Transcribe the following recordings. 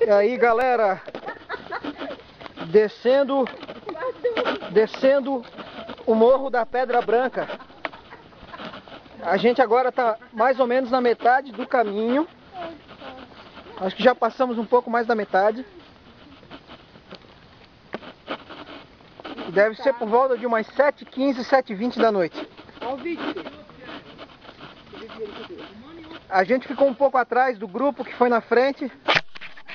E aí, galera, descendo, descendo o morro da Pedra Branca. A gente agora está mais ou menos na metade do caminho. Acho que já passamos um pouco mais da metade. Deve ser por volta de umas 7h15, 7h20 da noite. A gente ficou um pouco atrás do grupo que foi na frente.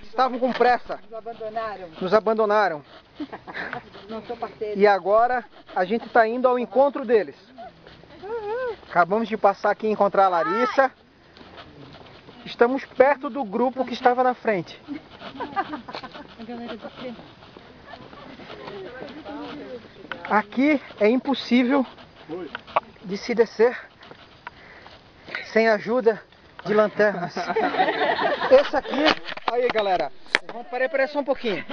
Estavam com pressa. Nos abandonaram. Nos abandonaram. Não sou parceiro. E agora a gente está indo ao encontro deles. Acabamos de passar aqui e encontrar a Larissa. Estamos perto do grupo que estava na frente. Aqui é impossível de se descer sem ajuda de lanternas. Esse aqui, aí galera, vamos parar para só um pouquinho.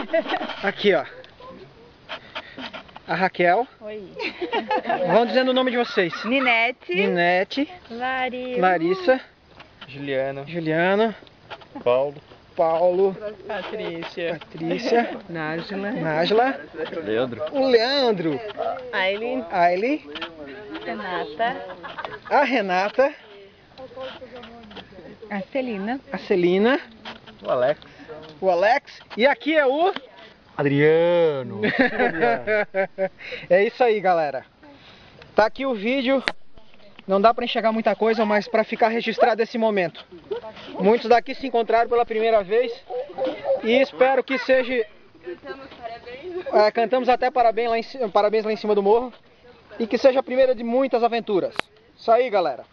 Aqui ó, a Raquel. Oi. Vão dizendo o nome de vocês. Ninete. Ninete, Larissa. Larissa, Juliano, Juliana, Paulo, Paulo, Patrícia. Patrícia, Nájila. Nájila, Leandro, o Leandro, Aileen. Aile, Renata. a Renata, A Celina. a Celina, o Alex, o Alex e aqui é o. Adriano. é isso aí, galera. Tá aqui o vídeo. Não dá para enxergar muita coisa, mas para ficar registrado esse momento. Muitos daqui se encontraram pela primeira vez e espero que seja. É, cantamos até parabéns lá, em, parabéns lá em cima do morro e que seja a primeira de muitas aventuras. Isso aí, galera.